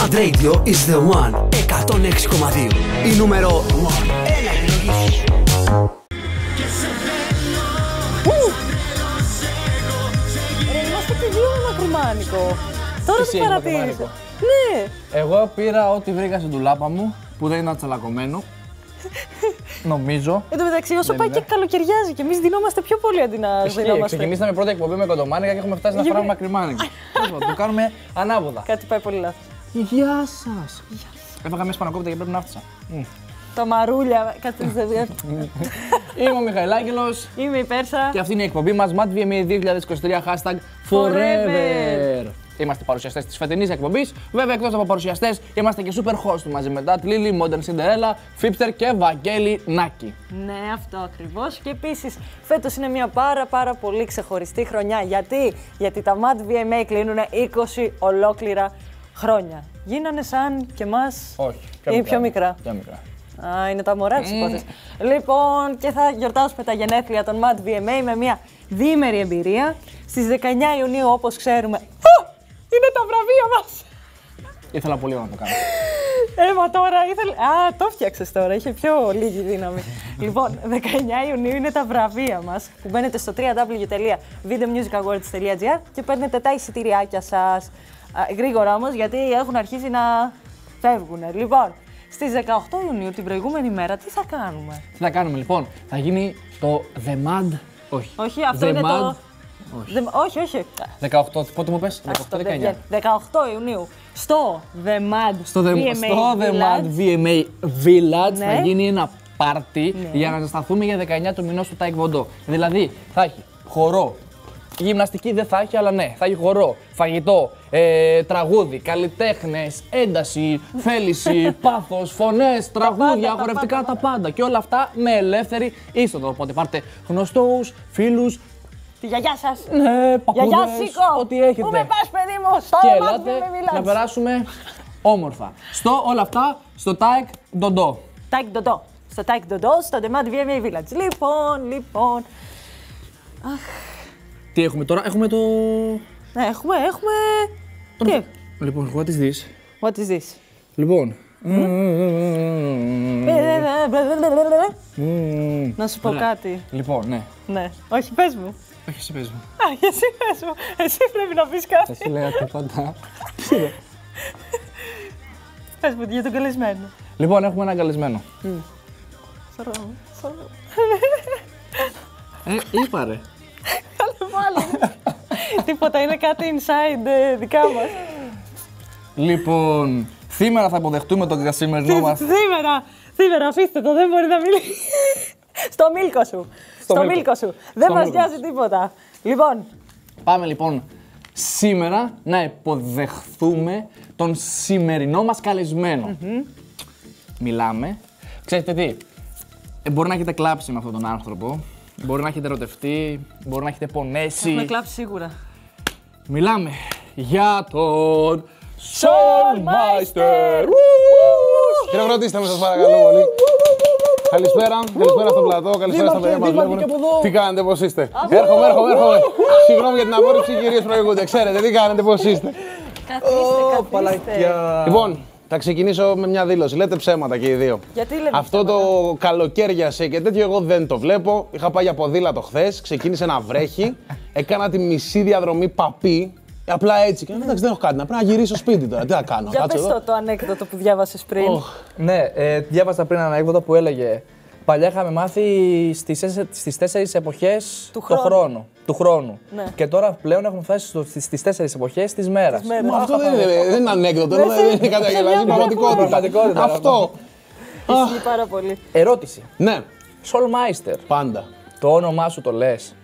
Mad Radio is the one. 106,2. Η νούμερο 1. Έλα, επιλογή σου. Ρε, είμαστε και δύο με μακριμάνικο. Τώρα Εσύ το έχεις παρατήρησα. μακριμάνικο. Ναι. Εγώ πήρα ό,τι βρήκα στην τουλάπα μου που δεν ήταν τσαλακωμένο. Νομίζω. Εν τω μεταξύ, όσο Δεν πάει είναι. και καλοκαιριάζει και εμείς δινόμαστε πιο πολύ αντί να Ισχύει, δινόμαστε. ξεκινήσαμε πρώτη εκπομπή με κοντομάνικα και έχουμε φτάσει να Για φέρουμε πε- μακριμάνικα. Τέλος πάντων, Το κάνουμε ανάποδα. Κάτι πάει πολύ λάθος. Γεια σας. Έφαγα μέσα σπανακόπιτα και πρέπει να άφησα. Τα μαρούλια. Κάτι δεν Είμαι ο Μιχαηλάκελο Είμαι η Πέρσα. και αυτή είναι η εκπομπή μας Mad VMA 2023 hashtag Forever. Είμαστε παρουσιαστές της φετινής εκπομπής. Βέβαια, εκτός από παρουσιαστές, είμαστε και super host μαζί μετά. Λίλι, Modern Cinderella, Fipster και Βαγγέλη Νάκη. Ναι, αυτό ακριβώς. Και επίσης, φέτος είναι μια πάρα πάρα πολύ ξεχωριστή χρονιά. Γιατί, Γιατί τα Mad VMA κλείνουν 20 ολόκληρα χρόνια. Γίνανε σαν και εμάς. Όχι. Ή πιο μικρά. Πιο μικρά. Α, είναι τα μωρά της υπόθεσης. Λοιπόν, και θα γιορτάσουμε τα γενέθλια των Mad VMA με μια διήμερη εμπειρία. Στις 19 Ιουνίου, όπως ξέρουμε, Α, είναι τα βραβεία μας! Ήθελα πολύ να το κάνω. Έμα τώρα ήθελε. Α, το φτιάξες τώρα, είχε πιο λίγη δύναμη. λοιπόν, 19 Ιουνίου είναι τα βραβεία μας που μπαίνετε στο www.videomusicawards.gr και παίρνετε τα εισιτηριάκια σας. Γρήγορα όμως, γιατί έχουν αρχίσει να φεύγουν. Λοιπόν, στις 18 Ιουνίου, την προηγούμενη μέρα, τι θα κάνουμε; Τι θα κάνουμε λοιπόν, θα γίνει το The Mad. Όχι. Όχι, αυτό The είναι Mad. το. Δεν- όχι, όχι. 18, πότε μου πες, 18, Αυτό δεν 19. βγαίνει. 18 Ιουνίου στο The Mad Στο The, VMA στο The Village. Mad VMA Village Ναι. θα γίνει ένα πάρτι Ναι. για να ζεσταθούμε για 19 του μηνός του Taekwondo. Δηλαδή θα έχει χορό, γυμναστική δεν θα έχει, αλλά ναι, θα έχει χορό, φαγητό, ε, τραγούδι, καλλιτέχνες, ένταση, θέληση, πάθος, φωνές, τραγούδια, πάντα, τα χορευτικά, πάντα, τα πάντα. Και όλα αυτά με ελεύθερη είσοδο. Οπότε πάρτε γνωστούς, φίλους, Τη γιαγιά σας. ναι, Γιαγιά παππούδες, Σίκο! ό,τι έχετε. Πού με πας παιδί μου, στο και Mad ελάτε VMA να Village. περάσουμε όμορφα. Στο όλα αυτά, στο Taekwondo. Τάε Κβον Ντο. Στο Τάικ Ντοντό, στο The Mad VMA Village. Λοιπόν, λοιπόν. Τι έχουμε τώρα, έχουμε το... Ναι, έχουμε, έχουμε. Τι, Λοιπόν, what is this. what is this. Λοιπόν. Να σου πω κάτι. Λοιπόν, ναι. Ναι, όχι, πες μου. Όχι, εσύ πες μου. Α, εσύ πες μου. Εσύ πρέπει να πεις κάτι. Εσύ λέγα τίποτα. Πες μου για τον καλεσμένο. Λοιπόν, έχουμε ένα καλεσμένο. Σωρό, σωρό. Ε, είπα ρε. Πάλι. Τίποτα, είναι κάτι inside ε, δικά μας. Λοιπόν, σήμερα θα αποδεχτούμε τον σημερινό μας. Σήμερα, σήμερα, αφήστε το, δεν μπορεί να μιλήσει. Στο μίλκο σου. Στο, μίλκο. μίλκο σου. Δεν Στο μας μίλκο. νοιάζει τίποτα. Λοιπόν, Πάμε λοιπόν σήμερα να υποδεχθούμε τον σημερινό μας καλεσμένο. Μιλάμε. Ξέρετε τι, ε, μπορεί να έχετε κλάψει με αυτόν τον άνθρωπο, μπορεί να έχετε ερωτευτεί, μπορεί να έχετε πονέσει. με κλάψει σίγουρα. Μιλάμε για τον Soulmeister! Χειροκροτήστε με, σας παρακαλώ πολύ. Καλησπέρα, καλησπέρα στο πλατό, καλησπέρα στα Δήμαρχε, παιδιά μας δήμαρχε βλέπουν. και από εδώ. Τι κάνετε, πώς είστε; Έρχομαι, έρχομαι, έρχομαι. Συγγνώμη για την απόρριψη, οι κυρίες προηγούνται. Ξέρετε, τι κάνετε, πώς είστε; Καθίστε, καθίστε. Λοιπόν, θα ξεκινήσω με μια δήλωση. Λέτε ψέματα και οι δύο. Γιατί λέμε Αυτό το καλοκαίριασε και τέτοιο εγώ δεν το βλέπω. Είχα πάει για ποδήλατο χθες, ξεκίνησε να βρέχει. Έκανα τη μισή διαδρομή παπί. Απλά έτσι. Και εντάξει, δεν έχω κάτι να πρέπει να γυρίσω σπίτι τώρα. Τι να κάνω, Για κάτσω πες εδώ. το, το ανέκδοτο που διάβασες πριν. Οχ. Ναι, ε, διάβασα πριν ένα έκδοτο που έλεγε Παλιά είχαμε μάθει στις, έσσε- στις τέσσερις εποχές Του το χρόνου. χρόνο. Του χρόνου. Ναι. Και τώρα πλέον έχουμε φτάσει στο, στις, στις τέσσερις εποχές της μέρας. μέρας. Μα αυτό δεν είναι, δεν είναι ανέκδοτο, Δεν δεν σε- είναι καταγελαστή σε μια πραγματικότητα. πραγματικότητα. Αυτό. Ισχύει πάρα πολύ. Ερώτηση. Ναι, Soulmeister. πάντα. Το όνομά σου το λες.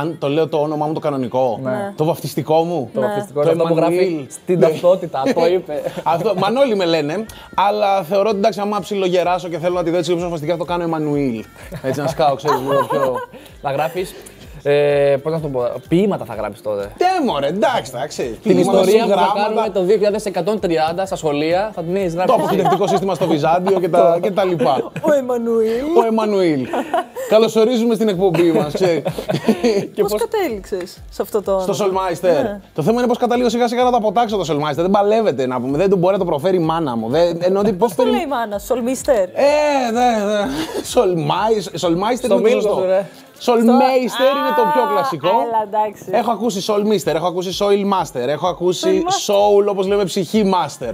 Αν το λέω το όνομά μου το κανονικό, Ναι. το βαφτιστικό μου. Το βαφτιστικό Το είναι αυτό που γράφει Εμμανουήλ. στην Ναι. ταυτότητα. Το είπε. Αυτό, Μανώλη με λένε, αλλά θεωρώ ότι εντάξει, άμα ψιλογεράσω και θέλω να τη δω έτσι λίγο πιο σφαστικά, θα το κάνω Εμμανουήλ. Έτσι να σκάω, ξέρεις, λίγο πιο. να γράφεις Ε, Πώς να το πω, ποίηματα θα γράψεις τότε. Ναι, μωρέ, εντάξει, εντάξει. Την ιστορία που θα κάνουμε το 2130 στα σχολεία θα την έχεις Το γράψει. αποχαιρετικό σύστημα στο Βυζάντιο και τα, και τα λοιπά. Ο Εμμανουήλ. Ο Εμμανουήλ. Καλωσορίζουμε στην εκπομπή μας. Πώς κατέληξες σε αυτό το όνομα. Στο Σολμάιστερ. Ναι. Το θέμα είναι πω καταλήγω σιγά σιγά να το αποτάξω το Σολμάιστερ. Δεν παλεύεται να πούμε. Δεν του μπορεί να το προφέρει η μάνα μου. Δεν, ενώ ότι πώς Πώς το περι- λέει η μάνα, Σολμίστερ. Ε, δε, δε. Σολμάι- Σολμάιστερ Στο είναι το Μίλκο σωστό. του, ρε. Σολμέιστερ είναι το πιο Α, κλασικό. Έλα, εντάξει. Έχω ακούσει Soul Mister, έχω ακούσει Soul Master, έχω ακούσει Soul Soul όπως λέμε ψυχή Master.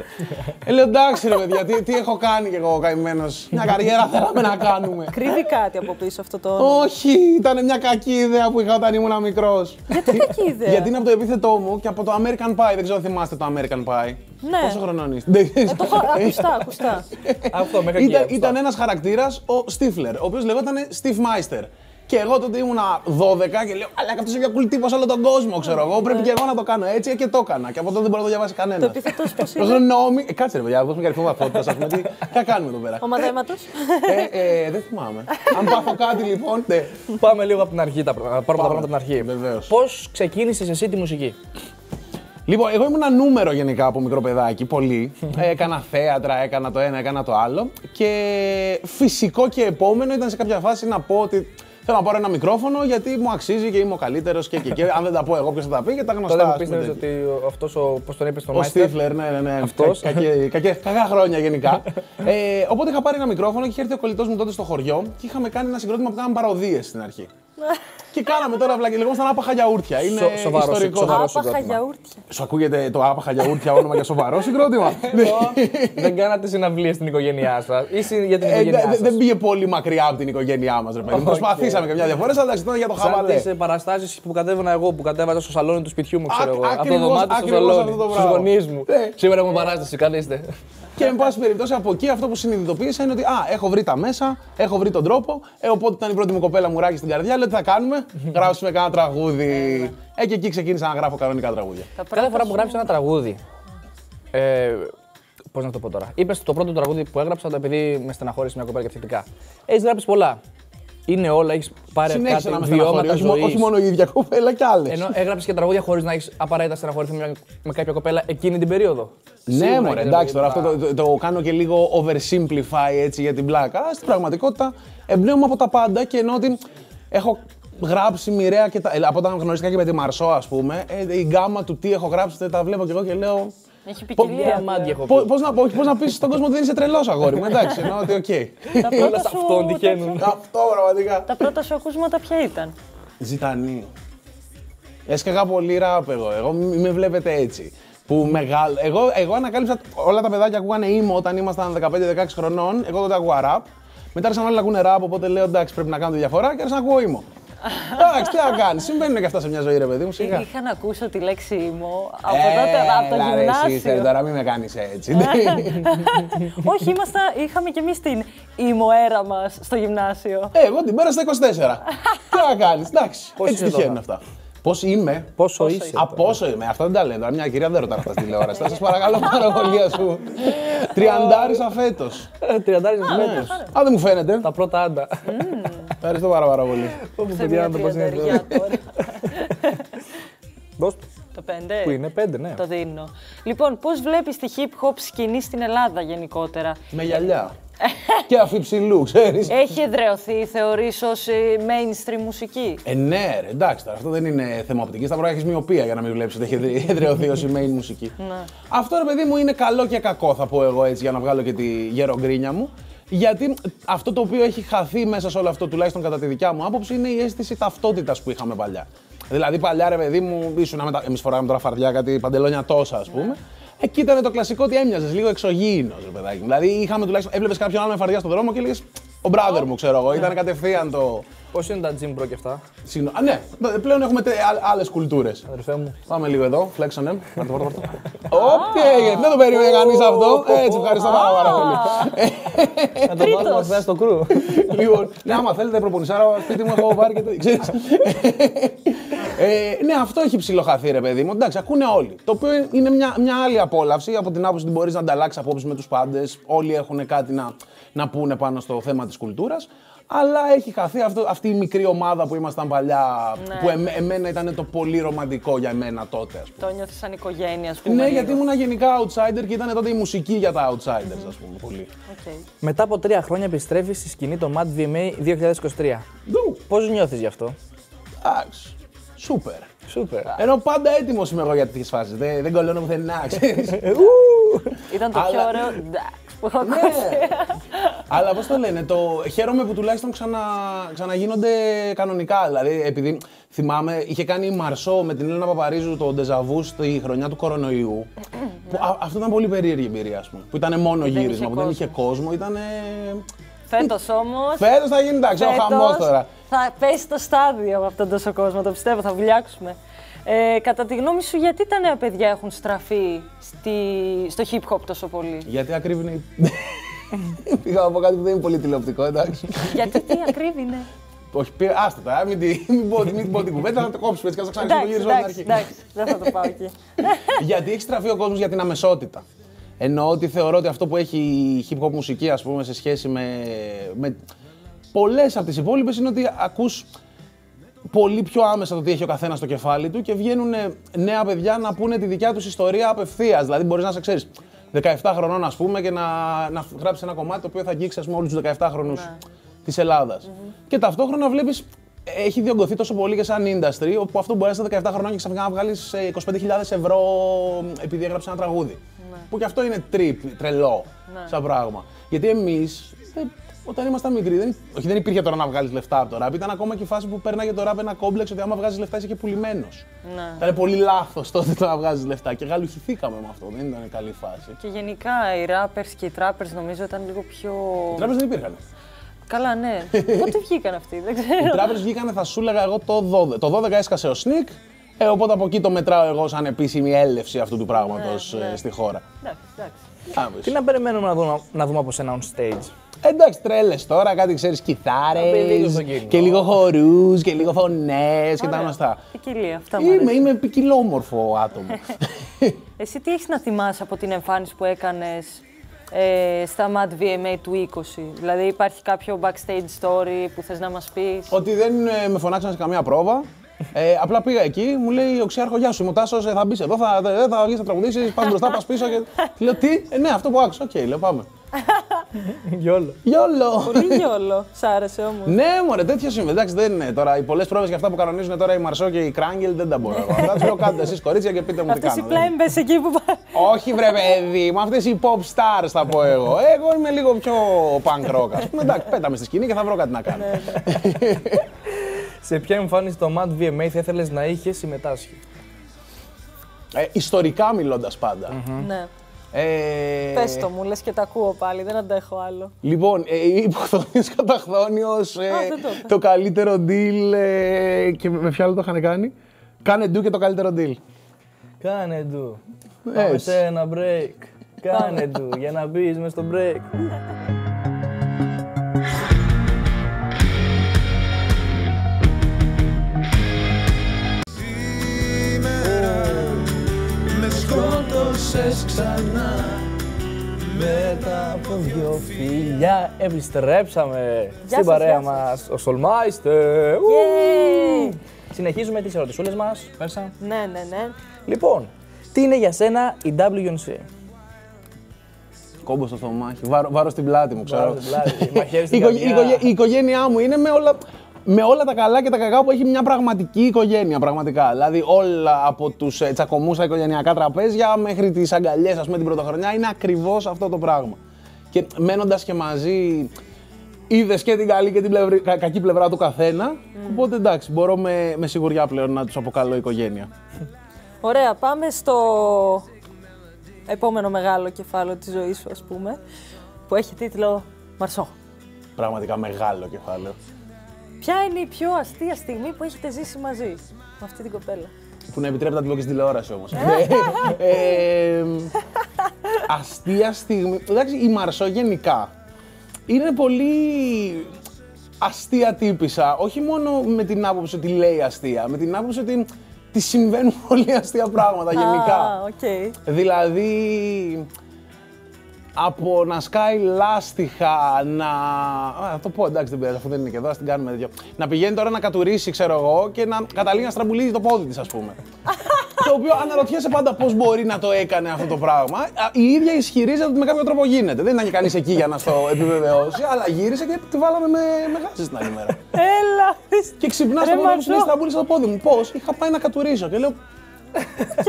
ε, λέω εντάξει ρε παιδιά, τι, τι έχω κάνει κι εγώ καημένος. Μια καριέρα θέλαμε να κάνουμε. Κρύβει κάτι από πίσω αυτό το όνομα. Όχι, ήταν μια κακή ιδέα που είχα όταν ήμουν μικρός. Γιατί κακή ιδέα; Γιατί είναι από το επίθετό μου και από το American Pie. Δεν ξέρω αν θυμάστε το American Pie. Ναι. Πόσο χρονών είστε; Ε, το έχω ακουστά, ακουστά. Αυτό μέχρι εκεί. ήταν, ακουστά. ήταν ένας χαρακτήρας, ο Stifler, ο οποίος λεγόταν Steve Meister. Και εγώ τότε ήμουνα 12 και λέω, Αλλά αυτό είναι πιο cool τύπο σε όλο τον κόσμο, ξέρω εγώ. Πρέπει και εγώ να το κάνω έτσι και το έκανα. Και από τότε δεν μπορεί να το διαβάσει κανένας. Το επίθετος πώς είναι; Γνώμη. Ε, κάτσε ρε παιδιά, δώσουμε και αριθμό βαθότητα, ας πούμε. Τι, τι θα κάνουμε εδώ πέρα. Ομάδα αίματο. ε, ε, δεν θυμάμαι. Αν πάθω κάτι λοιπόν. Ναι. Πάμε λίγο από την αρχή, τα, πάρουμε τα πράγματα από την αρχή. Βεβαίως. Πώς ξεκίνησες εσύ τη μουσική; Λοιπόν, εγώ ήμουν νούμερο γενικά από μικρό παιδάκι, πολύ. Ε, έκανα θέατρα, έκανα το ένα, έκανα το άλλο. Και φυσικό και επόμενο ήταν σε κάποια φάση να πω ότι θέλω να πάρω ένα μικρόφωνο γιατί μου αξίζει και είμαι ο καλύτερος και, και, και. Αν δεν τα πω εγώ, ποιος θα τα πει και τα γνωστά. Τότε που ας πούμε, πίστευε τέτοια. ότι αυτός ο. Πώς τον είπες στον Ο Μάιστερ; Στίφλερ, ναι, ναι, ναι. Αυτός; Κα- κακέ- κακέ- Κακά χρόνια γενικά. ε, οπότε είχα πάρει ένα μικρόφωνο και είχε έρθει ο κολλητός μου τότε στο χωριό και είχαμε κάνει ένα συγκρότημα που κάναμε παροδίες στην αρχή. και κάναμε τώρα βλακή. Λεγόμασταν άπαχα γιαούρτια. Είναι Σο- σοβαρό, ιστορικό. σοβαρό. Άπαχα συγκρότημα. γιαούρτια. Σου ακούγεται το άπαχα γιαούρτια όνομα για σοβαρό συγκρότημα; Ναι. Δεν κάνατε συναυλίες στην οικογένειά σας ή συ- για την Ε, οικογένειά δε- σας. Δεν πήγε πολύ μακριά από την οικογένειά μας, ρε παιδί. μου. Προσπαθήσαμε και μια διαφορά, αλλά εντάξει, ήταν για το Σαν χαβαλέ. τις παραστάσεις που κατέβαινα εγώ, που κατέβαζα στο σαλόνι του σπιτιού μου, ξέρω Α- εγώ. Αυτό το ακριβώς- δωμάτιο στο ακριβώς σαλόνι. αυτό το Στους πράγμα. γονείς μου. Ναι. Σήμερα έχουμε παράσταση, καλείστε. Και εν πάση περιπτώσει από εκεί αυτό που συνειδητοποίησα είναι ότι Α, έχω βρει τα μέσα, έχω βρει τον τρόπο. Ε, οπότε ήταν η πρώτη μου κοπέλα μου ράκι στην καρδιά. Λέω τι θα κάνουμε, γράψουμε κανένα τραγούδι. Ε, και εκεί ξεκίνησα να γράφω κανονικά τραγούδια. Κάθε φορά που γράψεις ένα τραγούδι. Ε, Πώς να το πω τώρα. Είπες το πρώτο τραγούδι που έγραψα το επειδή με στεναχώρησε μια κοπέλα και θετικά. Έχεις γράψει πολλά. Είναι όλα, έχεις πάρει Συνέχισε να κάτι με στεναχωρεί, βιώματα όχι, μο- ζωή. όχι μόνο η ίδια κοπέλα κι άλλες. Ενώ έγραψες και τραγούδια χωρίς να έχεις απαραίτητα στεναχωρηθεί με, με κάποια κοπέλα εκείνη την περίοδο. Ναι, Σίγουρα μωρέ, έχεις εντάξει, τώρα γράψει αυτό το, το, το κάνω και λίγο oversimplify έτσι για την πλάκα. Αλλά Στην πραγματικότητα εμπνέομαι από τα πάντα και ενώ ότι έχω γράψει μοιραία και τα. ε, Από όταν γνωρίστηκα και με τη Μαρσό, ας πούμε, ε, η γκάμα του τι έχω γράψει, δεν τα βλέπω κι εγώ και λέω. Έχει πολλά. ποικιλία. Διαμάντια έχω Πώ πει. πώς να, πω- πώς να πεις στον κόσμο ότι δεν είσαι τρελός αγόρι μου, εντάξει, εννοώ ότι οκ. Τα Όλα πρώτα σε σου αυτόν τυχαίνουν. τέτοια- Αυτό πραγματικά. Τα πρώτα σου ακούσματα ποια ήταν; Ζητανή. Έσκαγα πολύ ράπ εγώ. Εγώ μη με βλέπετε έτσι. Που μεγάλο. Εγώ, εγώ ανακάλυψα όλα τα παιδάκια ακούγανε emo όταν ήμασταν 15-16 χρονών. Εγώ τότε ακούγα ραπ. Μετά άρχισαν όλοι να ακούνε ραπ, οπότε λέω εντάξει πρέπει να κάνω τη διαφορά και άρχισα να ακούω ήμο. Εντάξει, τι να κάνεις. Συμβαίνουν και αυτά σε μια ζωή, ρε παιδί μου. Σιγά. Είχα να ακούσω τη λέξη ήμο από τότε, από το Έλα, ρε, εσύ, γυμνάσιο. είσαι, τώρα μην με κάνεις έτσι. Όχι, ήμασταν, είχαμε κι εμείς την ημοέρα μας στο γυμνάσιο. ε, εγώ την πέρα στα 24. τι να κάνεις, εντάξει. Πώς έτσι είσαι τυχαίνουν τώρα; αυτά. Πώς είμαι, Πόσο είσαι. Α, πόσο είμαι, αυτά δεν τα λένε. Τώρα μια κυρία δεν ρωτά αυτά στη τηλεόραση. Θα σας παρακαλώ πάρα πολύ, ας πούμε. Τριαντάρισα φέτο. Τριαντάρις μέτρου. Α, δεν μου φαίνεται. Τα πρώτα άντα. Ευχαριστώ πάρα, πάρα πολύ. Όπου Σε παιδιά μια να το πω συνήθως. τριανταριά τώρα; Δώσ' του. Το πέντε; Που είναι πέντε, ναι. Το δίνω. Λοιπόν, πώς βλέπεις τη hip hop σκηνή στην Ελλάδα γενικότερα; Με γυαλιά. και αφιψηλού, ξέρεις. Έχει εδρεωθεί, θεωρείς ως mainstream μουσική; Ε, ναι, ρε, εντάξει τώρα, αυτό δεν είναι θέμα οπτικής. Θα πρέπει να έχεις μοιοπία για να μην βλέπεις ότι έχει εδρε- εδραιωθεί ως η main μουσική. Αυτό ρε παιδί μου είναι καλό και κακό, θα πω εγώ έτσι, για να βγάλω και τη γερογκρίνια μου. Γιατί αυτό το οποίο έχει χαθεί μέσα σε όλο αυτό, τουλάχιστον κατά τη δικιά μου άποψη, είναι η αίσθηση ταυτότητας που είχαμε παλιά. Δηλαδή, παλιά ρε παιδί μου, ήσουν με τα... εμείς φοράγαμε τώρα φαρδιά κάτι παντελόνια τόσα, ας πούμε. Εκεί ήταν το κλασικό ότι έμοιαζες λίγο εξωγήινος, ρε παιδάκι. μου. Δηλαδή, είχαμε τουλάχιστον, έβλεπες κάποιον άλλο με φαρδιά στον δρόμο και έλεγες Ο brother μου, ξέρω εγώ. Ήταν κατευθείαν το. Πώς είναι τα gym bro και αυτά, Συγγνώμη. Α, ναι, πλέον έχουμε άλλες κουλτούρες. αδερφέ μου. Πάμε λίγο εδώ, φλέξονε. Πάρτε, πάρτε, πάρτε. Οκ, γιατί δεν το περίμενε κανείς αυτό. Έτσι, ευχαριστώ πάρα, πάρα πολύ. Να το βάλουμε μέσα στο crew. Λοιπόν, ναι, άμα θέλετε προπονησάρα, σπίτι μου έχω πάρει και το. Ξέρεις. ε, ναι, αυτό έχει ψηλοχαθεί, ρε παιδί μου. Εντάξει, ακούνε όλοι. Το οποίο είναι μια, μια άλλη απόλαυση από την άποψη ότι μπορείς να ανταλλάξεις απόψεις με τους πάντες. Όλοι έχουν κάτι να, να πούνε πάνω στο θέμα της κουλτούρας. Αλλά έχει χαθεί αυτό, αυτή η μικρή ομάδα που ήμασταν παλιά, Ναι. που εμέ- εμένα ήταν το πολύ ρομαντικό για εμένα τότε, ας πούμε. Το νιώθεις σαν οικογένεια, ας πούμε. Ναι, λίγο. γιατί ήμουν γενικά outsider και ήταν τότε η μουσική για τα outsiders, ας πούμε, πολύ. Οκ. Μετά από τρία χρόνια επιστρέφεις στη σκηνή το Mad VMA 2023. Ντου, Πώς νιώθεις γι' αυτό, εντάξει, σούπερ. Σούπερ. Ενώ πάντα έτοιμος είμαι εγώ για τέτοιες φάσεις. Δεν, δεν κολλώνω πουθενά, ξέρεις. Ήταν το Αλλά- πιο ωραίο. Εντάξει, που έχω Ναι. ακούσει. Αλλά πώς το λένε, το... χαίρομαι που τουλάχιστον ξανα... ξαναγίνονται κανονικά. Δηλαδή, επειδή θυμάμαι, είχε κάνει η Μαρσό με την Έλενα Παπαρίζου το ντεζαβού στη χρονιά του κορονοϊού. που α- αυτό ήταν πολύ περίεργη εμπειρία, ας πούμε. Που ήταν μόνο είχε γύρισμα, που δεν κόσμο. είχε κόσμο. Ήταν. Φέτος όμως. Φέτος θα γίνει εντάξει, ο χαμός τώρα. Θα πέσει το στάδιο από αυτόν τόσο κόσμο, το πιστεύω, θα βουλιάξουμε. Ε, κατά τη γνώμη σου, γιατί τα νέα παιδιά έχουν στραφεί στη, στο hip hop τόσο πολύ; Γιατί ακρίβει. Πήγα από κάτι που δεν είναι πολύ τηλεοπτικό, εντάξει. γιατί τι ακρίβει είναι. Όχι, πήγα, άστο τώρα, μην, τη- μην, πω, μην πω την κουβέντα, θα το κόψουμε έτσι και θα το εντάξει, ξαναρχίσουμε από την εντάξει, αρχή. εντάξει, δεν θα το πάω εκεί. γιατί έχει στραφεί ο κόσμος για την αμεσότητα. Εννοώ ότι θεωρώ ότι αυτό που έχει η hip hop μουσική, ας πούμε, σε σχέση με, με πολλές από τις υπόλοιπες είναι ότι ακούς πολύ πιο άμεσα το τι έχει ο καθένας στο κεφάλι του και βγαίνουν νέα παιδιά να πούνε τη δικιά τους ιστορία απευθείας. Δηλαδή, μπορείς να σε ξέρεις 17 χρονών, ας πούμε, και να, να γράψεις ένα κομμάτι το οποίο θα αγγίξει ας πούμε, όλους τους 17 χρονου Ναι. της Ελλάδας. Και ταυτόχρονα βλέπεις. Έχει διωγγωθεί τόσο πολύ και σαν industry, όπου αυτό μπορεί να είσαι 17 χρονών και ξαφνικά να βγάλεις 25.000 ευρώ επειδή έγραψες ένα τραγούδι. Που και αυτό είναι trip, τρελό, σαν πράγμα. Γιατί εμείς, όταν ήμασταν μικροί, δεν, όχι, δεν υπήρχε τώρα να βγάλεις λεφτά από το ραπ. Ήταν ακόμα και η φάση που πέρναγε το ραπ ένα κόμπλεξ ότι άμα βγάζεις λεφτά είσαι και πουλημένος. Ναι. Ήταν πολύ λάθος τότε το να βγάζεις λεφτά και γαλουχηθήκαμε με αυτό. Δεν ήταν καλή φάση. Και γενικά οι rappers και οι trappers νομίζω ήταν λίγο πιο. Οι τράπεζε δεν υπήρχαν. Καλά, ναι. Πότε βγήκαν αυτοί, δεν ξέρω. Οι τράπεζε βγήκανε, θα σου έλεγα εγώ το 12. Το 12 έσκασε ο Sneak. Ε, οπότε από εκεί το μετράω εγώ σαν επίσημη έλευση αυτού του πράγματος ναι. στη χώρα. Εντάξει, εντάξει. Να Τι πεις. να περιμένουμε να δούμε, να δούμε από σένα on stage; Εντάξει, τρέλες τώρα, κάτι ξέρεις, Να πει λίγο κιθάρε στο κοινό. και λίγο χορούς και λίγο φωνές και τα Ωραία. γνωστά. Ποικιλία, αυτά μου Είμαι, αρέσουν. είμαι ποικιλόμορφο άτομο. Εσύ τι έχεις να θυμάσαι από την εμφάνιση που έκανες ε, στα Mad VMA του 20. Δηλαδή υπάρχει κάποιο backstage story που θες να μας πεις; Ότι δεν ε, με φωνάξαν σε καμία πρόβα. Ε, απλά πήγα εκεί, μου λέει ο Ξιάρχος, Γεια σου, είμαι ο Τάσος, θα μπεις εδώ, θα, θα, θα βγεις, θα τραγουδήσεις, πας μπροστά, πας πίσω. Και... λέω τι, ε, ναι, αυτό που άκουσα. Οκ, λέω πάμε. Γιόλο. Γιόλο! Πολύ YOLO. Σ' άρεσε όμως. ναι, μωρέ, τέτοιο συμβαίνει. Εντάξει, δεν είναι τώρα. Οι πολλές πρόβες και αυτά που κανονίζουν τώρα η Μαρσό και η Κράγκελ δεν τα μπορώ. εγώ. Αυτά του λέω κάντε εσείς κορίτσια και πείτε μου τι Αυτές οι κάνω. δεν- πλέμπες εκεί που πάνε. Όχι, βρε παιδί, με αυτές οι pop stars θα πω εγώ. Εγώ είμαι λίγο πιο punk rock. Α πούμε, εντάξει, πέταμε στη σκηνή και θα βρω κάτι να κάνω. Σε ποια εμφάνιση το Mad VMA θα ήθελες να είχες συμμετάσχει; Ε, ιστορικά μιλώντας πάντα. ναι. Ε, Πες το μου, λες και τα ακούω πάλι, δεν αντέχω άλλο. Λοιπόν, ε, υποχθόνιος καταχθόνιος, ε, Α, δεν το είπα. το καλύτερο deal ε, και με ποιο άλλο το είχαν κάνει; Κάνε ντου και το καλύτερο deal. Κάνε του. Πάμε Έτσι. σε ένα break. Κάνε του για να μπεις μες στο break. σκότωσες ξανά μετά από δυο φιλιά επιστρέψαμε στην σας, παρέα γεια σας. μας ο Σολμάιστε. Yay! Συνεχίζουμε τις ερωτησούλες μας. Πέρσα. Ναι, ναι, ναι. Λοιπόν, τι είναι για σένα η WNC. Κόμπο στο στομάχι, βάρο, βάρος στην πλάτη μου, ξέρω. Βάρος στην πλάτη, μαχαίρι στην Η οικογέ- η καρδιά. οικογέ- Η οικογένειά μου είναι με όλα, με όλα τα καλά και τα κακά που έχει μια πραγματική οικογένεια, πραγματικά. Δηλαδή όλα από τους τσακωμούς στα οικογενειακά τραπέζια μέχρι τις αγκαλιές, ας πούμε, την πρωτοχρονιά είναι ακριβώς αυτό το πράγμα. Και μένοντας και μαζί, είδες και την καλή και την πλευρή- κα- κακή πλευρά του καθένα. Οπότε εντάξει, μπορώ με, με σιγουριά πλέον να τους αποκαλώ οικογένεια. Ωραία, πάμε στο επόμενο μεγάλο κεφάλαιο της ζωής σου, ας πούμε, που έχει τίτλο Μαρσό. Πραγματικά μεγάλο κεφάλαιο. Ποια είναι η πιο αστεία στιγμή που έχετε ζήσει μαζί με αυτή την κοπέλα; Που να επιτρέπεται να τη δω και στην τηλεόραση όμως. ε, αστεία στιγμή. Εντάξει, η Μαρσό γενικά είναι πολύ αστεία τύπισσα. Όχι μόνο με την άποψη ότι λέει αστεία, με την άποψη ότι της συμβαίνουν πολύ αστεία πράγματα γενικά. Α, οκ. Δηλαδή, από να σκάει λάστιχα, να. Α, θα το πω εντάξει, δεν πειράζει, αφού δεν είναι και εδώ, ας την κάνουμε τέτοιο. Να πηγαίνει τώρα να κατουρήσει, ξέρω εγώ, και να καταλήγει να στραμπουλήζει το πόδι της, ας πούμε. το οποίο αναρωτιέσαι πάντα πώς μπορεί να το έκανε αυτό το πράγμα. Α, Η ίδια ισχυρίζεται ότι με κάποιο τρόπο γίνεται. Δεν ήταν και κανείς εκεί για να στο επιβεβαιώσει, αλλά γύρισε και τη βάλαμε με, με γάζες την άλλη μέρα. Έλα. και ξυπνάς Ρε στο πρωί και σου λέει Μαρσό. στραμπούλησα το πόδι μου. Πώς, είχα πάει να κατουρήσω και λέω Οκ.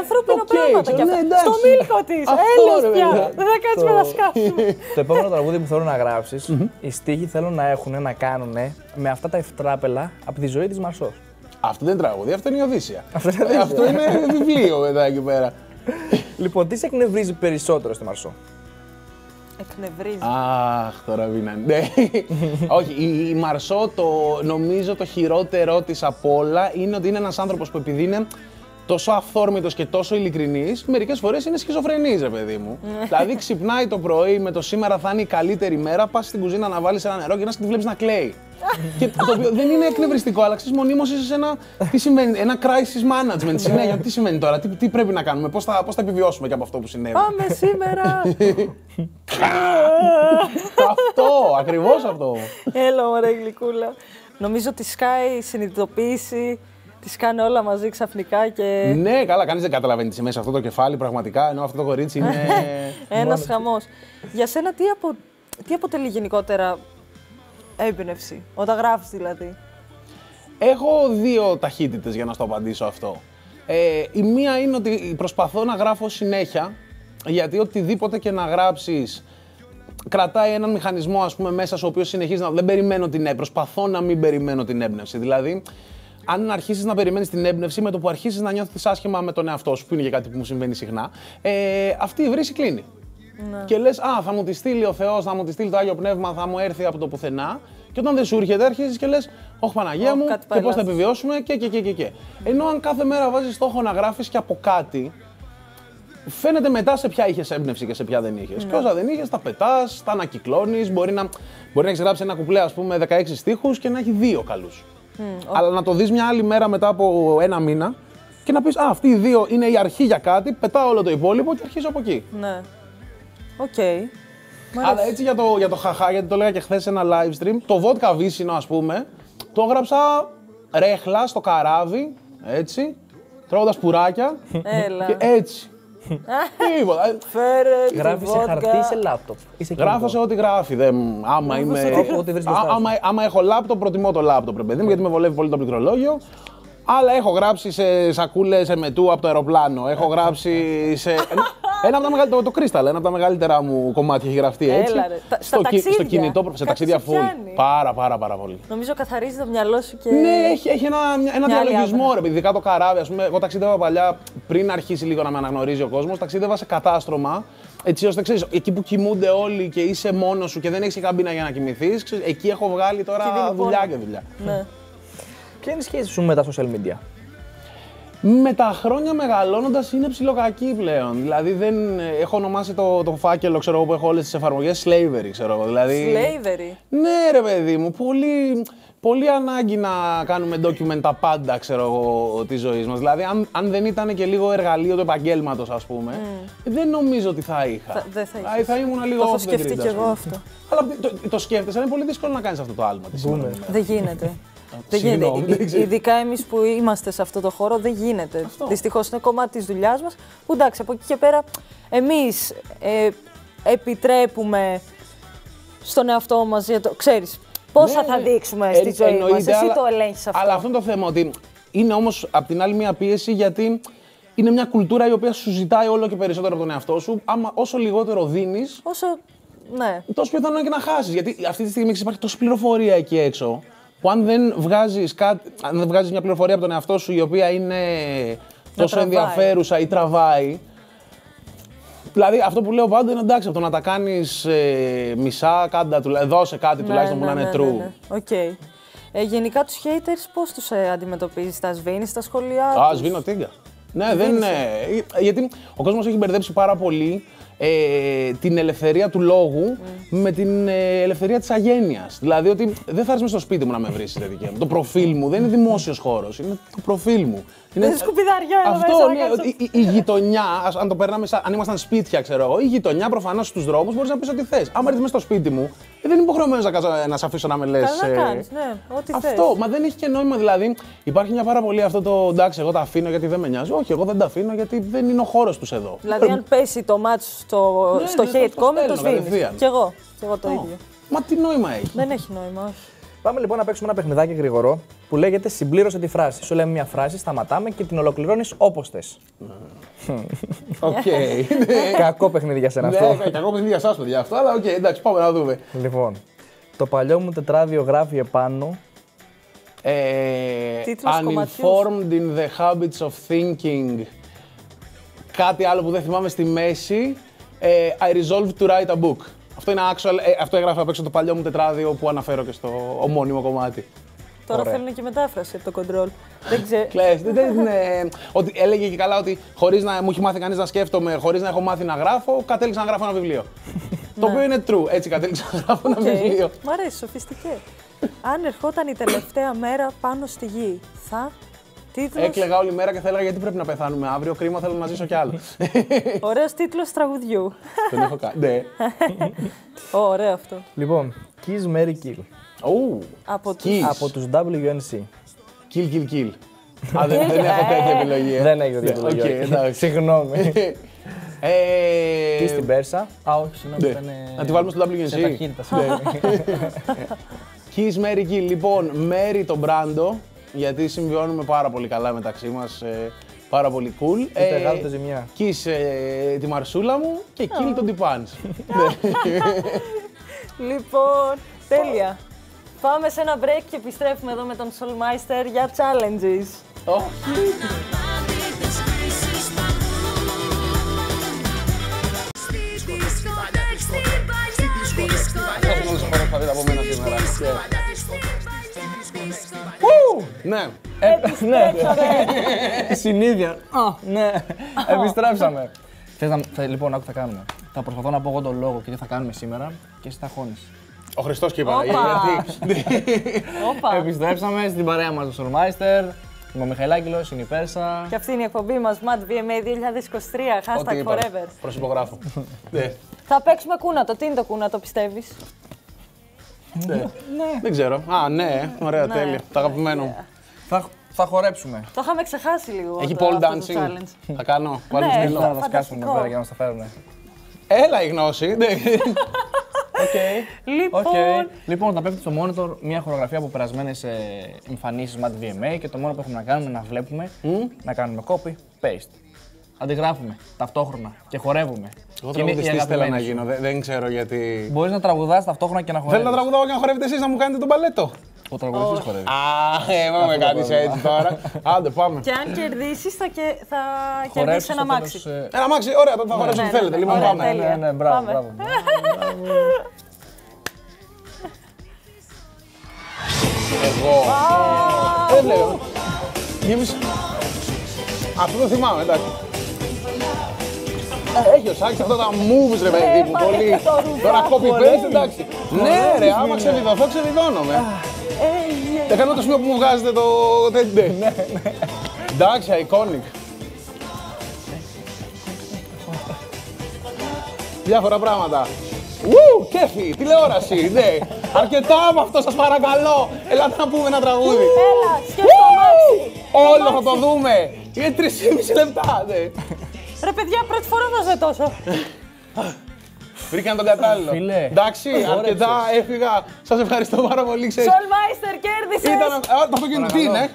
Ανθρώπινα Οκ, πράγματα ξέρω, κι αυτά. ναι, εντάξει. Στο μίλκο της. Αυτό, Έλεος ρε, πια. παιδιά. Δεν θα κάτσουμε να σκάσουμε. Το επόμενο τραγούδι που θέλω να γράψεις, οι στίχοι θέλω να έχουν να κάνουν με αυτά τα ευτράπελα από τη ζωή της Μαρσός. Αυτό δεν είναι τραγούδι, αυτό είναι η Οδύσσια. Αυτό είναι η Ε, Αυτό είναι βιβλίο μετά εκεί πέρα. Λοιπόν, τι σε εκνευρίζει περισσότερο στη Μαρσό; Εκνευρίζει. Αχ, τώρα βίναν. Ναι. Όχι, η, η Μαρσό, το, νομίζω το χειρότερό της από όλα είναι ότι είναι ένας άνθρωπος που επειδή είναι τόσο αυθόρμητος και τόσο ειλικρινής, μερικές φορές είναι σχιζοφρενής, ρε παιδί μου. δηλαδή, ξυπνάει το πρωί με το σήμερα θα είναι η καλύτερη μέρα, πας στην κουζίνα να βάλεις ένα νερό και να τη βλέπεις να κλαίει. και το οποίο δεν είναι εκνευριστικό, αλλά ξέρεις μονίμως είσαι σε ένα. Τι σημαίνει, ένα crisis management συνέχεια. τι σημαίνει τώρα, τι, τι πρέπει να κάνουμε, πώς θα, πώς θα επιβιώσουμε και από αυτό που συνέβη. Πάμε σήμερα. αυτό, ακριβώς αυτό. Έλα, ωραία γλυκούλα. Νομίζω ότι σκάει η συνειδητοποίηση, τη κάνει όλα μαζί ξαφνικά και Ναι, καλά, κανείς δεν καταλαβαίνει τις μέσα σε αυτό το κεφάλι πραγματικά. Ενώ αυτό το κορίτσι είναι. ένας χαμός. Για σένα, τι, απο... τι αποτελεί γενικότερα έμπνευση, όταν γράφεις δηλαδή; Έχω δύο ταχύτητες για να στο απαντήσω αυτό. Ε, η μία είναι ότι προσπαθώ να γράφω συνέχεια, γιατί οτιδήποτε και να γράψεις κρατάει έναν μηχανισμό ας πούμε, μέσα στο οποίος συνεχίζει να. Δεν περιμένω την έμπνευση. Προσπαθώ να μην περιμένω την έμπνευση. Δηλαδή, αν αρχίσει να περιμένεις την έμπνευση, με το που αρχίσει να νιώθεις άσχημα με τον εαυτό σου, που είναι και κάτι που μου συμβαίνει συχνά, ε, αυτή η βρύση κλείνει. Και λες, Α, θα μου τη στείλει ο Θεός, θα μου τη στείλει το Άγιο Πνεύμα, θα μου έρθει από το πουθενά. Και όταν δεν σου έρχεται, αρχίζεις και λες, Όχι Παναγία Ω, μου, κάτι και πάει πώς θα λάθος. επιβιώσουμε και, και, και, και, και. Ενώ αν κάθε μέρα βάζεις στόχο να γράφεις και από κάτι, φαίνεται μετά σε ποια είχες έμπνευση και σε ποια δεν είχες. Και όσα δεν είχες, τα πετάς, τα ανακυκλώνεις. Μπορεί να, μπορεί να έχεις γράψει ένα κουπλέ, ας πούμε, 16 στίχους και να έχει δύο καλούς. Αλλά να το δεις μια άλλη μέρα μετά από ένα μήνα και να πεις Α, αυτοί οι δύο είναι η αρχή για κάτι, πετάω όλο το υπόλοιπο και αρχίζω από εκεί. Ναι. Οκ. Μ' Αλλά αρέσει. έτσι για το, για το χαχά, γιατί το έλεγα και χθες σε ένα live stream, το βότκα βύσινο, ας πούμε, το έγραψα ρέκλα στο καράβι, έτσι, τρώγοντας πουράκια. Έλα. και έτσι. Τίποτα. Ε, Φέρε τη Γράφεις σε βότκα. χαρτί ή σε λάπτοπ; Ή σε Γράφω κινητό; σε ό,τι γράφει. Δεν, άμα είμαι. σε ό,τι Ό,τι βρεις Α- μπροστά σου. άμα, άμα έχω λάπτοπ, προτιμώ το λάπτοπ, ρε παιδί μου, γιατί με βολεύει πολύ το πληκτρολόγιο. Αλλά έχω γράψει σε σακούλες εμετού από το αεροπλάνο. Έχω γράψει σε. ένα από τα μεγαλύτερα. Το, το Crystal, ένα από τα μεγαλύτερα μου κομμάτια έχει γραφτεί έτσι. Έλα, ρε. Τα- στα στο, κι- στο ταξίδια. κινητό, σε Κάτι ταξίδια σε full. πιάνει. Πάρα, πάρα, πάρα πολύ. Νομίζω καθαρίζει το μυαλό σου και. Ναι, έχει, έχει ένα, μια- ένα Μια άλλη διαλογισμό, άβρα. ρε παιδί. Ειδικά το καράβι, ας πούμε. Εγώ ταξίδευα παλιά πριν αρχίσει λίγο να με αναγνωρίζει ο κόσμος. Ταξίδευα σε κατάστρωμα. Έτσι ώστε ξέρεις, εκεί που κοιμούνται όλοι και είσαι μόνος σου και δεν έχεις καμπίνα για να κοιμηθείς, εκεί έχω βγάλει Και τώρα δίνει δουλειά πόνο. και δουλειά. Ναι. Ποια είναι η σχέση σου με τα social media; Με τα χρόνια μεγαλώνοντας είναι ψιλοκακή πλέον. Δηλαδή δεν. Έχω ονομάσει το, το φάκελο ξέρω, εγώ, που έχω όλες τις εφαρμογές slavery, ξέρω εγώ. Δηλαδή, Slavery. Ναι, ρε παιδί μου, πολύ, πολύ ανάγκη να κάνουμε document τα πάντα, ξέρω εγώ, της ζωής μας. Δηλαδή, αν, αν δεν ήταν και λίγο εργαλείο του επαγγέλματος, ας πούμε, δεν νομίζω ότι θα είχα. Θα- δεν θα Δηλαδή, είχες. θα ήμουν λίγο Το έχω off the σκεφτεί grid, κι ας εγώ πούμε. αυτό. Αλλά το, το σκέφτεσαι, είναι πολύ δύσκολο να κάνεις αυτό το άλμα. της σήμερα Boomer. ημέρα. Δεν γίνεται. Δεν Συγγνώμη, γίνεται. δεν ξέρω. Ειδικά εμείς που είμαστε σε αυτό το χώρο, δεν γίνεται. Αυτό. Δυστυχώς είναι κομμάτι της δουλειάς μας. Που εντάξει, από εκεί και πέρα, εμείς ε, επιτρέπουμε στον εαυτό μας. Ξέρεις, πόσα Ναι, θα ναι. δείξουμε Ε, στη ζωή μας. εννοείται, Εσύ αλλά- το ελέγχεις αυτό. Αλλά αυτό είναι το θέμα, ότι είναι όμως απ' την άλλη μια πίεση γιατί είναι μια κουλτούρα η οποία σου ζητάει όλο και περισσότερο από τον εαυτό σου. Άμα όσο λιγότερο δίνεις, Όσο. Ναι. τόσο πιθανό είναι και να χάσεις. Γιατί αυτή τη στιγμή ξέρεις, υπάρχει τόση πληροφορία εκεί έξω που αν δεν βγάζεις αν δεν βγάζεις μια πληροφορία από τον εαυτό σου η οποία είναι τόσο τραβάει. ενδιαφέρουσα ή τραβάει. Δηλαδή αυτό που λέω πάντα είναι εντάξει, από το να τα κάνεις μισά, κάντα, τουλα- δώσε κάτι τουλάχιστον που να είναι true. ναι. Οκ. Ε, γενικά τους haters πώς τους ε, αντιμετωπίζεις, τα σβήνεις στα σχόλιά Α, τους; σβήνω τίγκα. Ναι, δεν είναι. Γιατί ο κόσμος έχει μπερδέψει πάρα πολύ ε, την ελευθερία του λόγου με την ε, ελευθερία της αγένειας. Δηλαδή ότι δεν θα έρθεις στο σπίτι μου να με βρεις, ρε δικιά μου. Το προφίλ μου δεν είναι δημόσιος χώρος, είναι το προφίλ μου. Είναι Δεν σκουπιδαριά εδώ Αυτό, μέσα, να ναι, κάτσω. ότι η, η γειτονιά, ας- αν το περνάμε σαν, αν ήμασταν σπίτια, ξέρω εγώ, η γειτονιά προφανώς στους δρόμους μπορείς να πεις ό,τι θες. Άμα έρθεις μέσα στο σπίτι μου, ε, δεν είμαι υποχρεωμένος να, κάτσω, να σε αφήσω να με λες. Καλά κάνεις, ναι, ό,τι θες. Αυτό, μα δεν έχει και νόημα δηλαδή. Υπάρχει μια πάρα πολύ αυτό το εντάξει, εγώ τα αφήνω γιατί δεν με νοιάζει. Όχι, εγώ δεν τα αφήνω γιατί δεν είναι ο χώρος τους εδώ. Δηλαδή, αν πέσει το μάτι στο, Ναι, στο ναι, hate το comment, το στέλνω σβήνεις. κατευθείαν. Κι εγώ. Κι εγώ το Ω, ίδιο. Μα τι νόημα έχει. Δεν έχει νόημα, όχι. Πάμε λοιπόν να παίξουμε ένα παιχνιδάκι γρήγορο που λέγεται Συμπλήρωσε τη φράση. Σου λέμε μια φράση, σταματάμε και την ολοκληρώνεις όπως θες. Οκ. Κακό παιχνίδι για σένα αυτό. Ναι, κακό παιχνίδι για εσάς, παιδιά αυτό, αλλά οκ, εντάξει, πάμε να δούμε. Λοιπόν, το παλιό μου τετράδιο γράφει επάνω. Ε, Τίτλος uninformed in the habits of thinking. Κάτι άλλο που δεν θυμάμαι στη μέση. Ε, I resolved to write a book. Αυτό είναι actual, ε, αυτό έγραφε απ' έξω το παλιό μου τετράδιο που αναφέρω και στο ομώνυμο κομμάτι. Τώρα Ωραία. θέλουν και μετάφραση από το control. Δεν ξέρω. Κλαις, δεν, δεν είναι. Ότι έλεγε και καλά ότι χωρίς να μου έχει μάθει κανείς να σκέφτομαι, χωρίς να έχω μάθει να γράφω, κατέληξα να γράφω ένα βιβλίο. το οποίο είναι true. Έτσι κατέληξα να γράφω ένα Οκ. βιβλίο. Μ' αρέσει, σοφιστικέ. Αν ερχόταν η τελευταία μέρα πάνω στη γη, θα. Τίτλος... Έκλεγα όλη μέρα και θα έλεγα γιατί πρέπει να πεθάνουμε αύριο. Κρίμα, θέλω να ζήσω κι άλλο. Ωραίος τίτλος τραγουδιού. Δεν έχω κάνει. Ναι. Ω, ωραίο αυτό. Λοιπόν, Kiss Marry Kill. Ου, Από τους... Kiss. Από τους WNC. Kill, kill, kill. Α, δεν, δεν έχω τέτοια επιλογή. ε. Δεν έχει τέτοια Ναι, επιλογή. οκ, εντάξει. Συγγνώμη. Ε, Τι στην Πέρσα. Α, όχι, συγγνώμη. ναι. ήταν, ε, Να τη βάλουμε στο Σε WNC. ταχύτητα, συγγνώμη. Kiss Mary Kill. Λοιπόν, Mary τον Μπράντο, γιατί συμβιώνουμε πάρα πολύ καλά μεταξύ μας. ε, πάρα πολύ cool. Είστε γάλα ζημιά. Kiss ε, τη Μαρσούλα μου και Kill τον Τιπάνς. Λοιπόν, τέλεια. Πάμε σε ένα break και επιστρέφουμε εδώ με τον Soulmeister για challenges. Όχι. Αυτός είναι όλος ο χώρος που θα δείτε από μένα σήμερα. Ναι. Ναι, συνήθεια. Α, ναι. Επιστρέψαμε. Θες να, θα, λοιπόν, άκου τι θα κάνουμε. Θα προσπαθώ να πω εγώ τον λόγο και τι θα κάνουμε σήμερα και εσύ θα χώνεις. Ο Χριστός και η Παναγία. Όπα. γιατί- Όπα. Επιστρέψαμε στην παρέα μας του Soulmeister. Είμαι ο Μιχαηλάκηλος, είναι η Πέρσα. Και αυτή είναι η εκπομπή μας, Mad VMA 2023, Ό,τι hashtag είπα. forever. Προσυπογράφω. Ναι. Θα παίξουμε κούνατο. Τι είναι το κούνατο, πιστεύεις; Ναι. Δεν ξέρω. Α, ναι. Ωραία, Ναι. τέλεια. Το αγαπημένο μου. Θα, θα χορέψουμε. Το είχαμε ξεχάσει λίγο. Έχει το- pole αυτό το dancing. challenge. Θα κάνω. Ναι, Βάλουμε έχει. στυλό. Θα τα σκάσουμε φανταστικό. εδώ πέρα για να μας τα φέρουν. Έλα η γνώση. Ναι. Οκ. Λοιπόν, Οκ. Λοιπόν, θα πέφτει στο monitor μια χορογραφία από περασμένες εμφανίσεις Mad VMA και το μόνο που έχουμε να κάνουμε είναι να βλέπουμε, να κάνουμε copy, paste. Αντιγράφουμε ταυτόχρονα και χορεύουμε. Εγώ τραγουδιστής θέλω να γίνω. Δεν- Δεν ξέρω γιατί. Μπορείς να τραγουδάς ταυτόχρονα και να χορεύει. Θέλω να τραγουδάω και να χορεύετε εσείς να μου κάνετε το μπαλέτο. Ο τραγουδιστής χορεύει. Α, ε, μην με κάνεις έτσι τώρα. Άντε, πάμε. και αν κερδίσεις θα, και, θα Χορεύεις κερδίσεις ένα στο μάξι. τέλος, ε, Ένα μάξι, ωραία, τότε θα χορέψω ναι, ό,τι θέλετε. ναι. Λοιπόν, Ωραία, πάμε. τέλεια. Ναι, ναι, μπράβο, Πάμε. μπράβο. Εγώ. Δεν λέω. Γέμισε. Αυτό το θυμάμαι, εντάξει. Ε, Έχει ο Σάκης αυτά τα moves ρε παιδί μου, πάλι πολύ. το ρουβά, Τώρα copy πολύ. paste, εντάξει. Ναι ρε, άμα ξεβιδωθώ, ξεβιδώνομαι. Δεν κάνω το σημείο που μου βγάζετε το τέτοιο. Ναι, Εντάξει, iconic. Διάφορα πράγματα. Ου, κέφι, τηλεόραση, ναι. Αρκετά από αυτό σας παρακαλώ. Ελάτε να πούμε ένα τραγούδι. Έλα, σκέφτο αμάξι. Όλο θα το δούμε. Είναι 3,5 λεπτά, ναι. Ρε παιδιά, πρώτη φορά βάζω τόσο. Βρήκαν τον κατάλληλο. Φίλε, Εντάξει, αρκετά έφυγα. Σας ευχαριστώ πάρα πολύ. ξέρεις. Soulmeister, κέρδισες. Ήταν. Α, το αυτοκίνητο, τι είναι;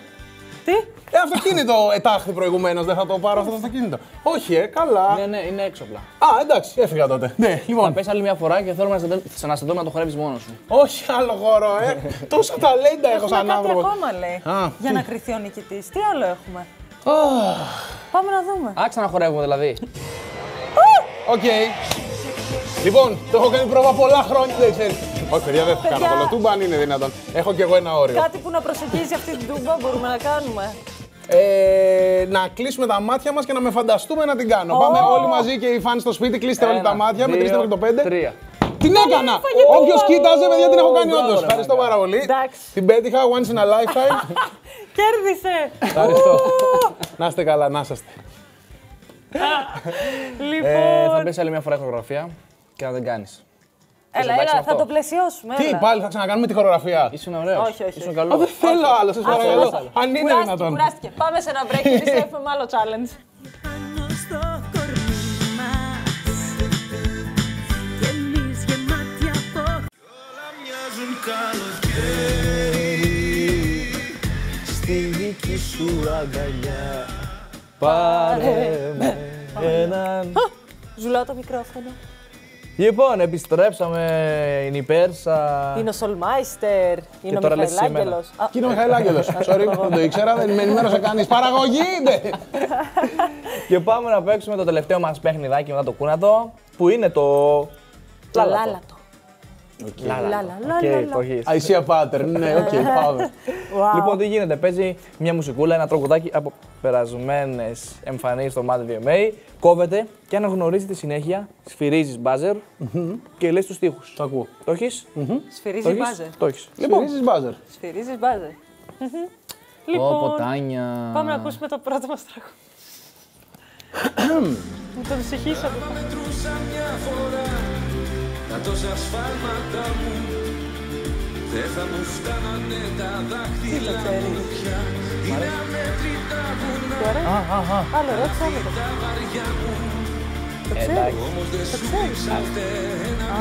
Τι; Ε, αυτοκίνητο ετάχθη προηγουμένως. Δεν θα το πάρω αυτό το αυτοκίνητο. Όχι, ε, καλά. Ναι, ναι, είναι έξω απλά. Α, εντάξει, έφυγα τότε. Ναι, Θα λοιπόν. πες άλλη μια φορά και θέλω να σε, σε να σε δω να το χορεύεις μόνος σου. Όχι άλλο χορό, ε. Τόσα ταλέντα έχω Έχουμε σαν κάτι άνθρωπο. ακόμα, λέει. Α, για να κριθεί ο νικητής. Τι άλλο έχουμε; Πάμε να δούμε. Α, ξαναχορεύουμε δηλαδή. Οκ. Λοιπόν, το έχω κάνει πρόβα πολλά χρόνια. Δεν ξέρεις. Όχι, παιδιά, δεν θα κάνω Παιδιά. κολοτούμπα αν είναι δυνατόν. Έχω κι εγώ ένα όριο. Κάτι που να προσεγγίζει αυτή την τούμπα μπορούμε να κάνουμε. Ε, να κλείσουμε τα μάτια μας και να με φανταστούμε να την κάνω. Πάμε όλοι μαζί και οι φαν στο σπίτι, κλείστε όλοι τα μάτια, μετρήστε μέχρι το 5. Τρία. Την έκανα! Όποιος κοίταζε, παιδιά, την έχω κάνει όντως. Μπράβο, Ευχαριστώ πάρα πολύ. Εντάξει. Την πέτυχα once in a lifetime. Κέρδισε! Ευχαριστώ. Να είστε καλά, να είσαστε. Ε, θα Λοιπόν. μπει άλλη μια φορά η χορογραφία και να δεν κάνεις. Έλα, εντάξει έλα, με θα αυτό. το πλαισιώσουμε. Τι, έλα. πάλι θα ξανακάνουμε τη χορογραφία. Ήσουν ωραίος. Όχι, όχι, Ήσουν όχι. καλός. Α, δεν θέλω άλλο, σας παρακαλώ. Κουράστηκε, Αν είναι κουράστηκε, δυνατόν. Κουράστηκε. Πάμε σε ένα break και επιστρέφουμε με άλλο challenge. Στη δική σου αγκαλιά. Πάρε με έναν. Ζουλάω το μικρόφωνο. Λοιπόν, επιστρέψαμε. Είναι η Πέρσα. Είναι ο Σολμάιστερ. Είναι ο τώρα λες Μιχαήλ σήμερα. Άγγελος. Α, Κύριε Μιχαηλάγγελος, sorry, δεν το ήξερα, δεν με ενημέρωσε κανεί. Παραγωγή είναι! Και πάμε να παίξουμε το τελευταίο μας παιχνιδάκι μετά το κούνατο. Που είναι το. Λαλάλατο. Λάλατο. Λαλαλαλαλα. Οκ, το έχεις. I see a pattern, ναι, οκ, πάμε. Wow. Λοιπόν, τι γίνεται, παίζει μια μουσικούλα, ένα τραγουδάκι από περασμένες εμφανίσεις στο Mad VMA. Κόβεται και αν γνωρίζει τη συνέχεια, σφυρίζεις buzzer και λες τους στίχους. Το ακούω. Το έχεις; Το Σφυρίζεις έχεις; buzzer. Το έχεις. Λοιπόν, buzzer. Σφυρίζεις buzzer. Μμμ. Λοιπόν, Τάνια. πάμε να ακούσουμε το πρώτο μας τραγούδι. Μου τον ψυχήσατε. Τα τόσα σφάλματα μου Δεν θα μου φτάνανε τα δάχτυλα μου πια Είναι αμέτρητα βουνά Άλλο, ρώτησε άλλο. το. Το ξέρεις. Το ξέρεις.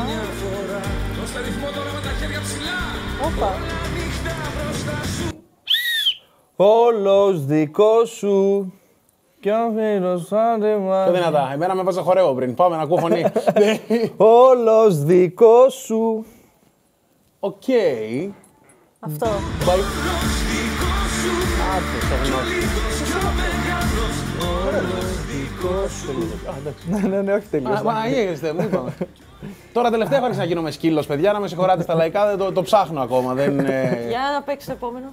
Μια φορά Δώστε ρυθμό τώρα με τα χέρια ψηλά Όπα. Όλος δικός σου. Κι αν φίλο σαν Πιο μα. δυνατά. Εμένα με βάζα χορεύω πριν. Πάμε να ακούω φωνή. Ναι. Όλος δικός σου. Οκ. Αυτό. Ναι, ναι, ναι, όχι τελείως. Α, Μα είστε, μου είπαμε. Τώρα τελευταία έχω αρχίσει να γίνομαι σκύλος, παιδιά. Να με συγχωράτε στα λαϊκά, δεν το, το ψάχνω ακόμα. Δεν, ε, Για να παίξεις το επόμενο.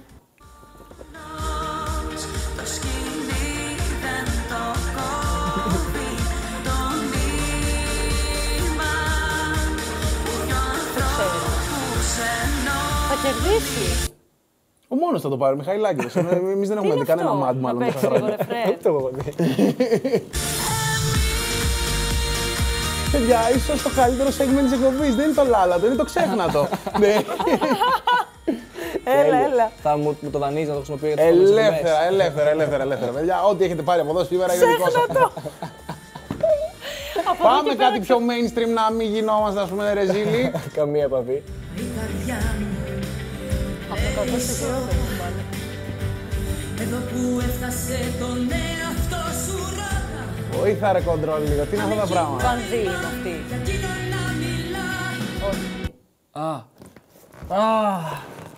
Κερδίσει. Ο μόνος θα το πάρει, Μιχαηλάκη. Εμείς δεν Τι έχουμε είναι δει κανένα αυτό; μαντ Να μάλλον παίξει τόσα λίγο χρόνια. ρεφρέν. Παιδιά, ίσως το καλύτερο segment της εκπομπής δεν είναι το λάλατο, είναι το ξέχνατο. Ναι. Έλα, έλα. Θα μου μου το δανείζει να το χρησιμοποιώ για τις επόμενες Ελεύθερα, εκπομπές. ελεύθερα, ελεύθερα, ελεύθερα. Παιδιά, ό,τι έχετε πάρει από εδώ σήμερα είναι δικό σας. Ξέχνα το. Από εδώ Πάμε και κάτι πέρα πιο mainstream να μην γινόμαστε, ας πούμε, ρεζίλοι. Καμία επαφή. Η καρδιά μου Από το κακό στο χειρότερο. μάλλον. εδώ που έφτασε τον εαυτό σου ρώτα Βοήθα ρε κοντρόλ λίγο, τι είναι αυτά τα πράγματα. Βανδύ είναι αυτή. γιατί να μιλά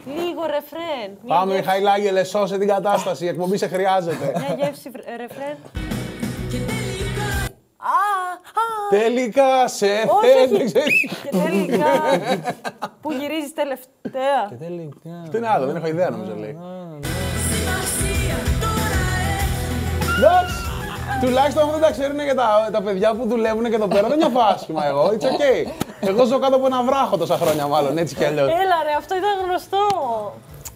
Λίγο ρεφρέν. Μια Πάμε, γεύση- Μιχαηλάγελε, σώσε την κατάσταση. Η εκπομπή σε χρειάζεται. Μια γεύση βρε- ρεφρέν. και τελικά Α, α, Τελικά σε όχι, θέλω. όχι. ξέρεις. Και τελικά. Που γυρίζεις τελευταία. Τι είναι άλλο, δεν έχω ιδέα νομίζω λέει. σημασία τώρα έχει Εντάξει. Τουλάχιστον αυτό δεν τα ξέρουν για τα, τα παιδιά που δουλεύουν και εδώ πέρα. Δεν νιώθω άσχημα εγώ. It's okay. Εγώ ζω κάτω από ένα βράχο τόσα χρόνια μάλλον, έτσι κι αλλιώς. Έλα ρε, αυτό ήταν γνωστό.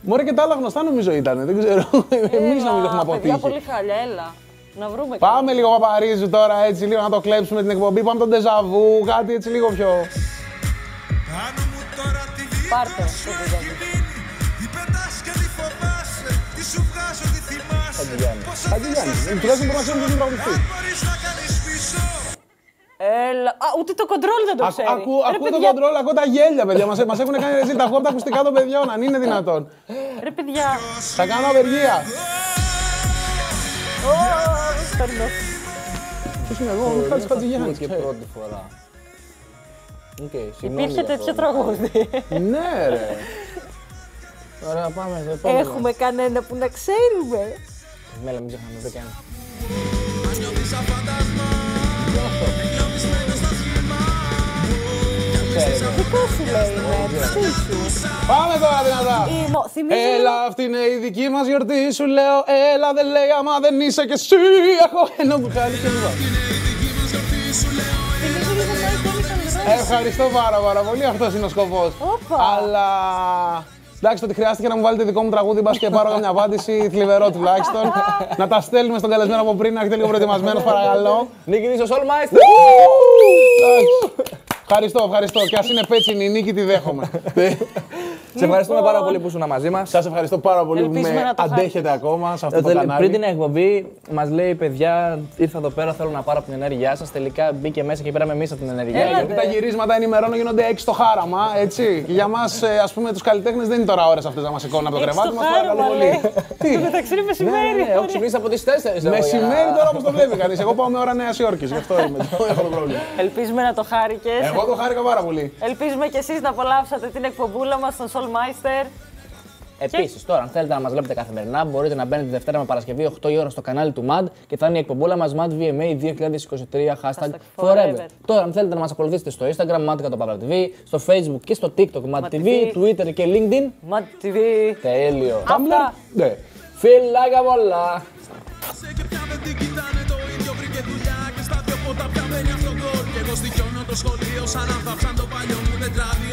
Μωρέ και τα άλλα γνωστά νομίζω ήταν. Δεν ξέρω. Εμείς Έλα, νομίζω έχουμε Παιδιά, αποτύχει. πολύ χάλια, έλα. Να βρούμε Πάμε λίγο παπαρίζου τώρα έτσι, λίγο να το κλέψουμε την εκπομπή. Πάμε τον ντεζαβού, κάτι έτσι λίγο πιο. Άνω μου τώρα τη βία Πάρτε σου το έχει κουζάκι. μείνει Τι πετάς και τι φοβάσαι Τι σου βγάζω, τι θυμάσαι Πόσα Χατζηγιάννη. Τουλάχιστον μπορούμε να ξέρουμε ποιος είναι τραγουδιστής. Αν μπορείς να κάνεις πίσω Έλα. Α, ούτε το κοντρόλ δεν το Ακού- ξέρει. Ακούω Ρε, ακούω το παιδιά, κοντρόλ, ακούω τα γέλια, παιδιά. Μας, μας έχουν κάνει ρεζίλ. Τα ακούω από τα ακουστικά των παιδιών, αν είναι δυνατόν. Ρε παιδιά. Θα κάνω απεργία. Ω, παίρνω. Ποιος είναι εγώ, ο Μιχάλης Χατζηγιάννης. και ξέρεις. πρώτη φορά. Οκ, συγγνώμη Υπήρχε για τέτοιο αυτό. τραγούδι. Ναι, ρε. Ωραία, πάμε στο επόμενο. Έχουμε κανένα που να ξέρουμε. Μέλα, μην ξεχνάμε, δεν κάνει. Πάμε τώρα δυνατά. Η μο- θυμίζεις Έλα, αυτή είναι η δική μας γιορτή, σου λέω. Έλα, δεν λέει άμα δεν είσαι κι εσύ. Έχω ένα μπουκάλι και λοιπά. Ευχαριστώ πάρα πάρα πολύ. Αυτός είναι ο σκοπός. Όπα. Αλλά. Εντάξει, το ότι χρειάστηκε να μου βάλετε δικό μου τραγούδι, μπας και πάρω καμιά απάντηση, θλιβερό τουλάχιστον. να τα στέλνουμε στον καλεσμένο από πριν, να έχετε λίγο προετοιμασμένος, παρακαλώ. Νίκη ο Σόλμαϊστ. Εντάξει. Ευχαριστώ, ευχαριστώ. Και ας είναι πέτσινη η νίκη, τη δέχομαι. Σε ευχαριστούμε πάρα πολύ που ήσουν μαζί μας. Σας ευχαριστώ πάρα πολύ που Ελπίζουμε με να το αντέχετε ακόμα σε αυτό το κανάλι. Πριν την εκπομπή, μας λέει παιδιά, ήρθα εδώ πέρα, θέλω να πάρω από την ενέργειά σας. Τελικά μπήκε μέσα και πήραμε εμείς από την ενέργειά. Έλα, Γιατί τα γυρίσματα ενημερώνω γίνονται έξι στο χάραμα, έτσι. Και για μας, ας πούμε, τους καλλιτέχνες δεν είναι τώρα ώρες αυτές να μας σηκώνουν από το Έξι κρεβάτι στο μα. Παρακαλώ χάραμα, πολύ. λέει. Τι, Το μεταξύ είναι μεσημέρι. Ναι, έχω ξυπνήσει από τις 4. μεσημέρι τώρα όπως το βλέπει κανείς. Εγώ πάω με ώρα Νέας Υόρκης, γι' αυτό είμαι. το- Έχω το πρόβλημα. Ελπίζουμε να το χάρηκες. Εγώ το χάρηκα πάρα πολύ. Ελπίζουμε κι εσείς να απολαύσατε την εκπομπούλα μας στον Soulmeister. Επίσης, τώρα, αν θέλετε να μας βλέπετε καθημερινά, μπορείτε να μπαίνετε Δευτέρα με Παρασκευή 8 η ώρα στο κανάλι του MAD και θα είναι η εκπομπούλα μας MAD VMA 2023 hashtag forever. forever. Τώρα, αν θέλετε να μας ακολουθήσετε στο Instagram, MAD Κατοπαύλα TV, στο Facebook και στο TikTok, MAD TV, TV. Twitter και LinkedIn. Mad TV. Τέλειο. Αυτά. Ναι. Φιλάκια πολλά. και πια δεν την κοιτάνε το ίδιο βρήκε δουλειά και στα δυο ποτά πια μένει αυτόν τον Και εγώ στοιχιώνω το σχολείο σαν να θάψαν το παλιό μου τετράδιο